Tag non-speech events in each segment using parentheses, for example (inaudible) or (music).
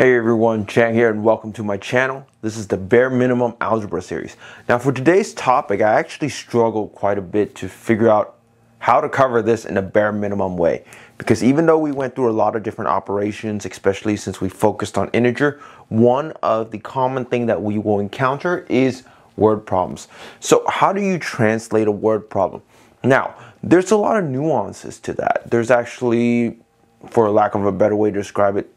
Hey everyone, Chang here and welcome to my channel. This is the bare minimum algebra series. Now for today's topic, I actually struggled quite a bit to figure out how to cover this in a bare minimum way. Because even though we went through a lot of different operations, especially since we focused on integer, one of the common thing that we will encounter is word problems. So how do you translate a word problem? Now, there's a lot of nuances to that. There's actually, for lack of a better way to describe it,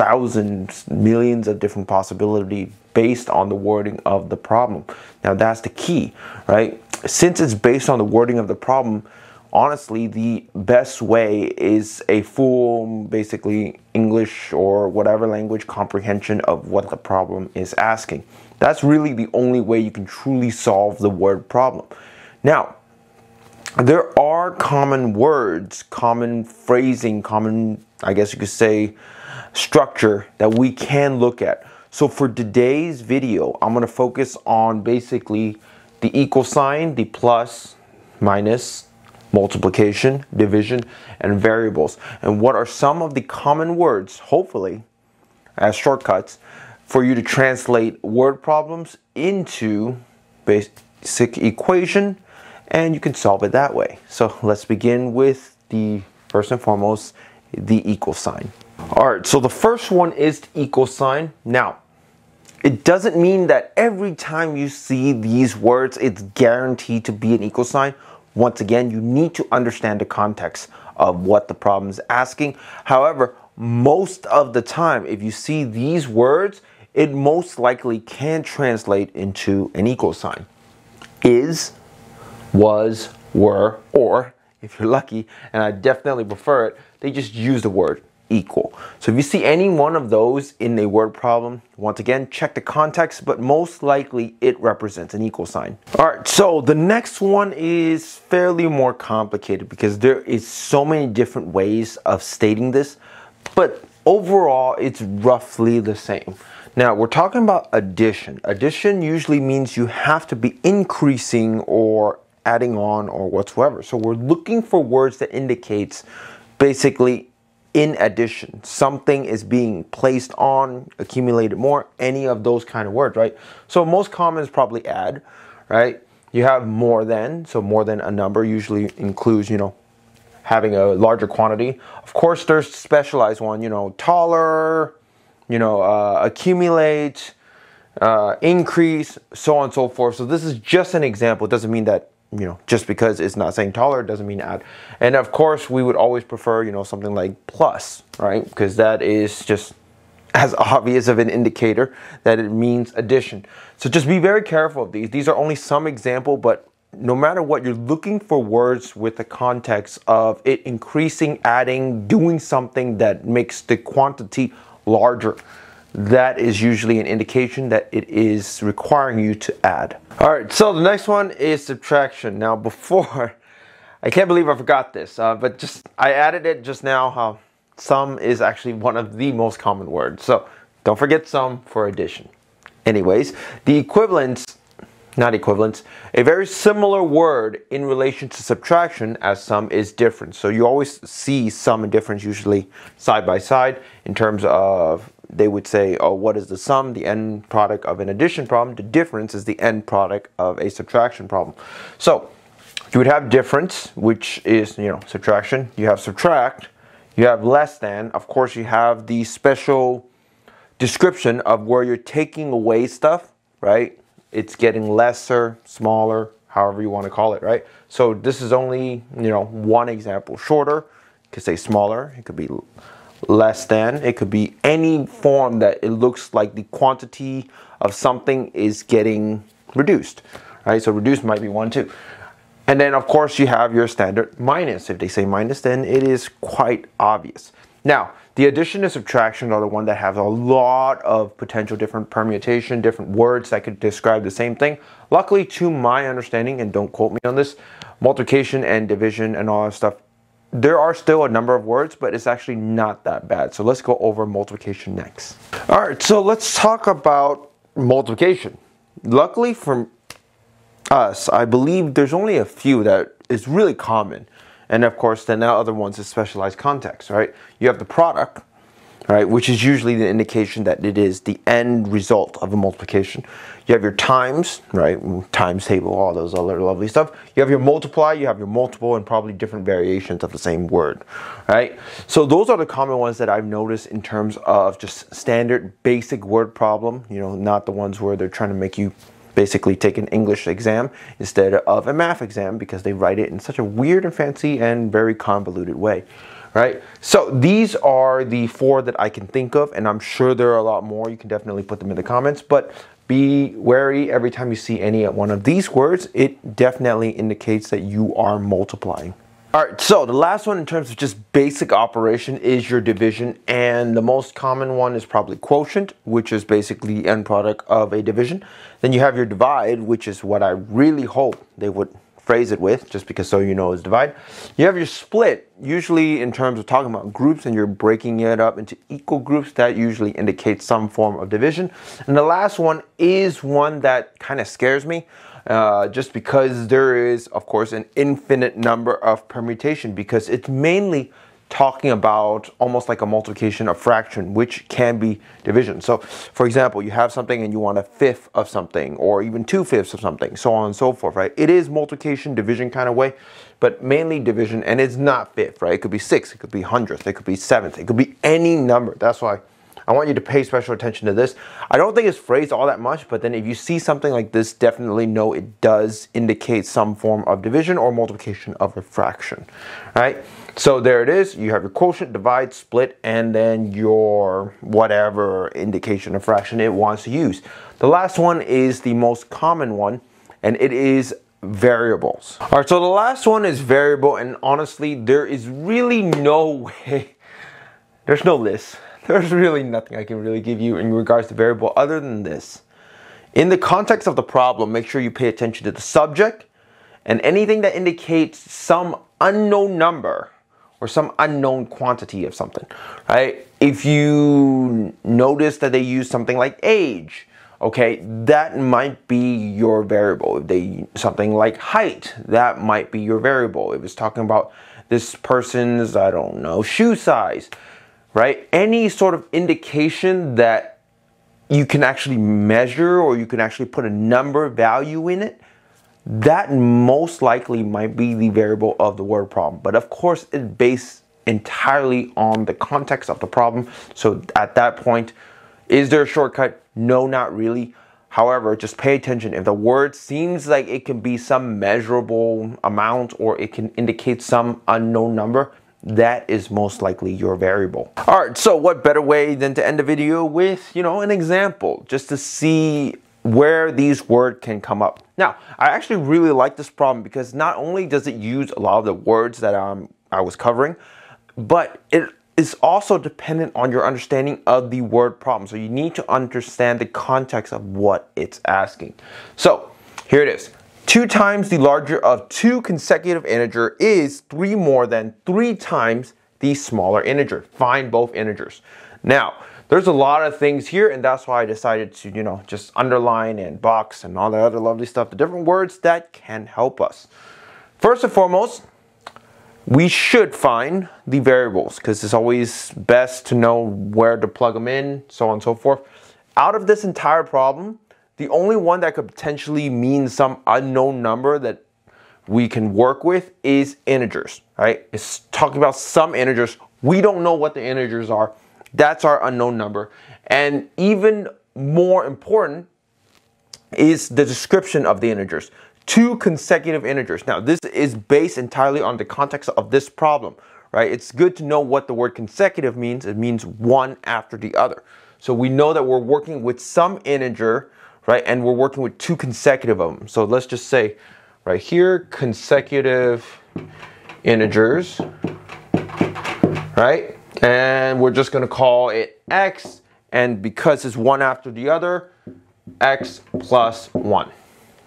thousands, millions of different possibility based on the wording of the problem. Now that's the key, right? Since it's based on the wording of the problem, honestly, the best way is a full, basically, English or whatever language comprehension of what the problem is asking. That's really the only way you can truly solve the word problem. Now, there are common words, common phrasing, common, I guess you could say, structure that we can look at. So for today's video, I'm going to focus on basically the equal sign, the plus, minus, multiplication, division, and variables. And what are some of the common words, hopefully, as shortcuts, for you to translate word problems into basic equation, and you can solve it that way. So let's begin with the first and foremost, the equal sign. All right, so the first one is the equal sign. Now, it doesn't mean that every time you see these words, it's guaranteed to be an equal sign. Once again, you need to understand the context of what the problem is asking. However, most of the time, if you see these words, it most likely can translate into an equal sign. Is, was, were, or if you're lucky, and I definitely prefer it, they just use the word equal. So if you see any one of those in a word problem, once again, check the context, but most likely it represents an equal sign. All right, so the next one is fairly more complicated because there is so many different ways of stating this, but overall it's roughly the same. Now we're talking about addition. Addition usually means you have to be increasing or adding on or whatsoever. So we're looking for words that indicates basically in addition something is being placed on accumulated more any of those kind of words right? So most common is probably add right? You have more than so more than a number usually includes you know having a larger quantity. Of course there's specialized one you know taller you know uh, accumulate uh, increase so on and so forth. So this is just an example. It doesn't mean that you know, just because it's not saying taller doesn't mean add. And of course, we would always prefer, you know, something like plus, right? Because that is just as (laughs) obvious of an indicator that it means addition. So just be very careful of these. These are only some example, but no matter what, you're looking for words with the context of it increasing, adding, doing something that makes the quantity larger that is usually an indication that it is requiring you to add. All right, so the next one is subtraction. Now before, (laughs) I can't believe I forgot this, uh, but just I added it just now how sum is actually one of the most common words. So don't forget sum for addition. Anyways, the equivalence, not equivalence, a very similar word in relation to subtraction as sum is difference. So you always see sum and difference usually side by side in terms of they would say, oh, what is the sum, the end product of an addition problem? The difference is the end product of a subtraction problem. So you would have difference, which is, you know, subtraction. You have subtract. You have less than. Of course, you have the special description of where you're taking away stuff, right? It's getting lesser, smaller, however you want to call it, right? So this is only, you know, one example. Shorter, you could say smaller. It could be less than. It could be any form that it looks like the quantity of something is getting reduced, right? So reduced might be one, two. And then of course you have your standard minus. If they say minus, then it is quite obvious. Now, the addition and subtraction are the one that have a lot of potential different permutation, different words that could describe the same thing. Luckily, to my understanding, and don't quote me on this, multiplication and division and all that stuff there are still a number of words, but it's actually not that bad. So let's go over multiplication next. All right, so let's talk about multiplication. Luckily for us, I believe there's only a few that is really common. And of course, then the other ones is specialized context, right? You have the product, right? Which is usually the indication that it is the end result of a multiplication. You have your times, right? Times table, all those other lovely stuff. You have your multiply, you have your multiple, and probably different variations of the same word, right? So those are the common ones that I've noticed in terms of just standard basic word problem, you know, not the ones where they're trying to make you basically take an English exam instead of a math exam because they write it in such a weird and fancy and very convoluted way right? So these are the four that I can think of, and I'm sure there are a lot more. You can definitely put them in the comments, but be wary every time you see any one of these words. It definitely indicates that you are multiplying. All right, so the last one in terms of just basic operation is your division, and the most common one is probably quotient, which is basically the end product of a division. Then you have your divide, which is what I really hope they would phrase it with, just because so you know is divide. You have your split, usually in terms of talking about groups and you're breaking it up into equal groups, that usually indicates some form of division. And the last one is one that kind of scares me. Uh, just because there is, of course, an infinite number of permutation because it's mainly talking about almost like a multiplication of fraction, which can be division. So, for example, you have something and you want a fifth of something, or even two fifths of something, so on and so forth, right? It is multiplication, division kind of way, but mainly division, and it's not fifth, right? It could be six, it could be hundredth, it could be seventh, it could be any number. That's why I want you to pay special attention to this. I don't think it's phrased all that much, but then if you see something like this, definitely know it does indicate some form of division or multiplication of a fraction, right? So there it is. You have your quotient, divide, split, and then your whatever indication of fraction it wants to use. The last one is the most common one, and it is variables. All right, so the last one is variable, and honestly, there is really no (laughs) way, there's no list there's really nothing I can really give you in regards to variable other than this. In the context of the problem, make sure you pay attention to the subject and anything that indicates some unknown number or some unknown quantity of something, right? If you notice that they use something like age, okay, that might be your variable. If they something like height, that might be your variable. If it's talking about this person's, I don't know, shoe size, right? Any sort of indication that you can actually measure or you can actually put a number value in it, that most likely might be the variable of the word problem. But of course, it's based entirely on the context of the problem. So at that point, is there a shortcut? No, not really. However, just pay attention. If the word seems like it can be some measurable amount or it can indicate some unknown number, that is most likely your variable. All right, so what better way than to end the video with, you know, an example, just to see where these words can come up. Now, I actually really like this problem because not only does it use a lot of the words that um, I was covering, but it is also dependent on your understanding of the word problem. So you need to understand the context of what it's asking. So here it is. 2 times the larger of two consecutive integer is 3 more than 3 times the smaller integer. Find both integers. Now, there's a lot of things here and that's why I decided to, you know, just underline and box and all that other lovely stuff, the different words that can help us. First and foremost, we should find the variables because it's always best to know where to plug them in, so on and so forth. Out of this entire problem, the only one that could potentially mean some unknown number that we can work with is integers, right? It's talking about some integers. We don't know what the integers are. That's our unknown number. And even more important is the description of the integers. Two consecutive integers. Now, this is based entirely on the context of this problem, right? It's good to know what the word consecutive means. It means one after the other. So we know that we're working with some integer right? And we're working with two consecutive of them. So let's just say right here, consecutive integers, right? And we're just gonna call it x, and because it's one after the other, x plus one.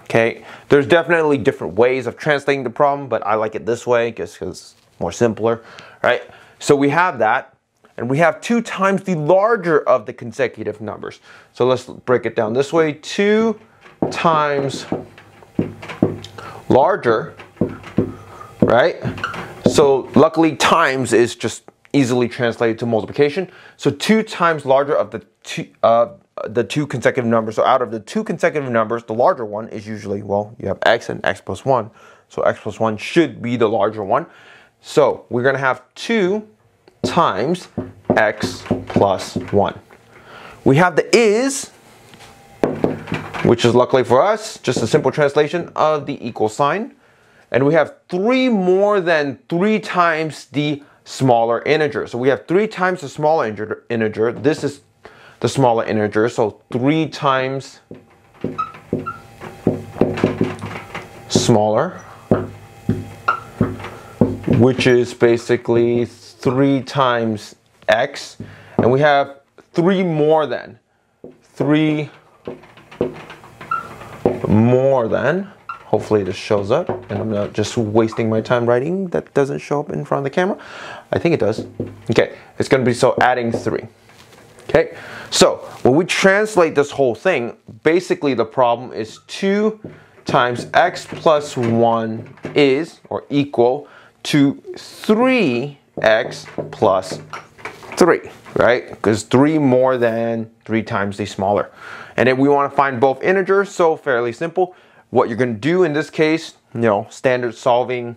Okay, there's definitely different ways of translating the problem, but I like it this way just because it's more simpler, right? So we have that, and we have 2 times the larger of the consecutive numbers. So let's break it down this way. 2 times larger, right? So luckily times is just easily translated to multiplication. So 2 times larger of the two, uh, the two consecutive numbers. So out of the two consecutive numbers, the larger one is usually, well, you have x and x plus 1. So x plus 1 should be the larger one. So we're to have 2 times x plus 1. We have the is, which is luckily for us, just a simple translation of the equal sign. And we have 3 more than 3 times the smaller integer. So we have 3 times the smaller integer. This is the smaller integer. So 3 times smaller, which is basically 3 times x. And we have 3 more than. 3 more than. Hopefully this shows up and I'm not just wasting my time writing that doesn't show up in front of the camera. I think it does. Okay, it's gonna be so adding 3. Okay, so when we translate this whole thing, basically the problem is 2 times x plus 1 is, or equal, to 3x plus 3, right? Because 3 more than 3 times the smaller. And then we want to find both integers, so fairly simple. What you're going to do in this case, you know, standard solving,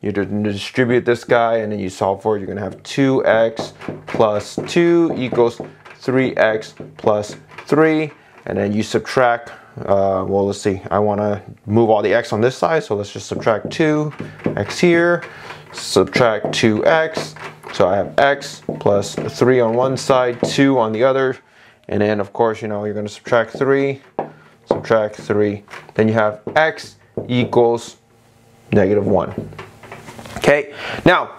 you distribute this guy and then you solve for it. You're going to have 2x plus 2 equals 3x plus 3 and then you subtract uh, well let's see. I want to move all the x on this side so let's just subtract 2 x here subtract 2x so I have x plus 3 on one side 2 on the other and then of course you know you're going to subtract 3 subtract 3 then you have x equals negative 1 okay? Now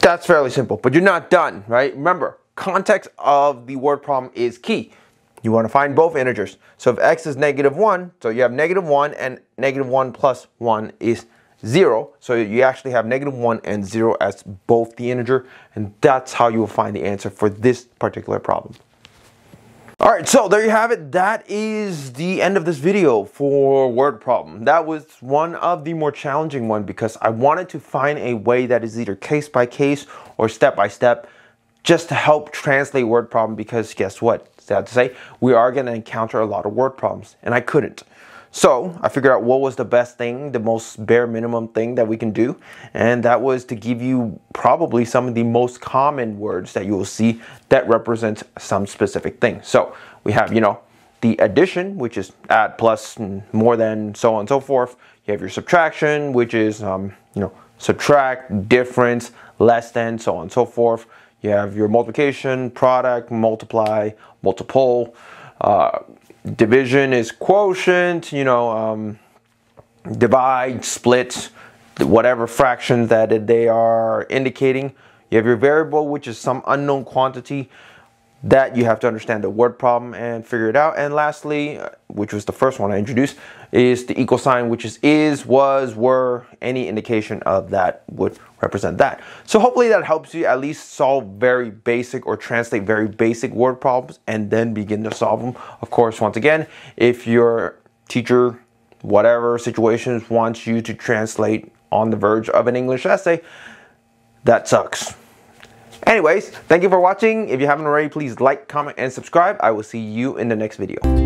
that's fairly simple but you're not done right? Remember context of the word problem is key. You want to find both integers. So if x is negative 1, so you have negative 1 and negative 1 plus 1 is 0. So you actually have negative 1 and 0 as both the integer. And that's how you will find the answer for this particular problem. Alright, so there you have it. That is the end of this video for word problem. That was one of the more challenging one because I wanted to find a way that is either case by case or step by step just to help translate word problem because guess what? Sad to say, we are going to encounter a lot of word problems and I couldn't. So I figured out what was the best thing, the most bare minimum thing that we can do. And that was to give you probably some of the most common words that you will see that represent some specific thing. So we have, you know, the addition, which is add plus more than so on and so forth. You have your subtraction, which is, um, you know, subtract, difference, less than, so on and so forth. You have your multiplication, product, multiply, multiple. Uh, division is quotient, you know, um, divide, split, whatever fraction that they are indicating. You have your variable, which is some unknown quantity that you have to understand the word problem and figure it out. And lastly, uh, which was the first one I introduced, is the equal sign, which is is, was, were, any indication of that would represent that. So hopefully that helps you at least solve very basic or translate very basic word problems and then begin to solve them. Of course, once again, if your teacher, whatever situations wants you to translate on the verge of an English essay, that sucks. Anyways, thank you for watching. If you haven't already, please like, comment, and subscribe. I will see you in the next video.